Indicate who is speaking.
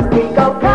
Speaker 1: must be go.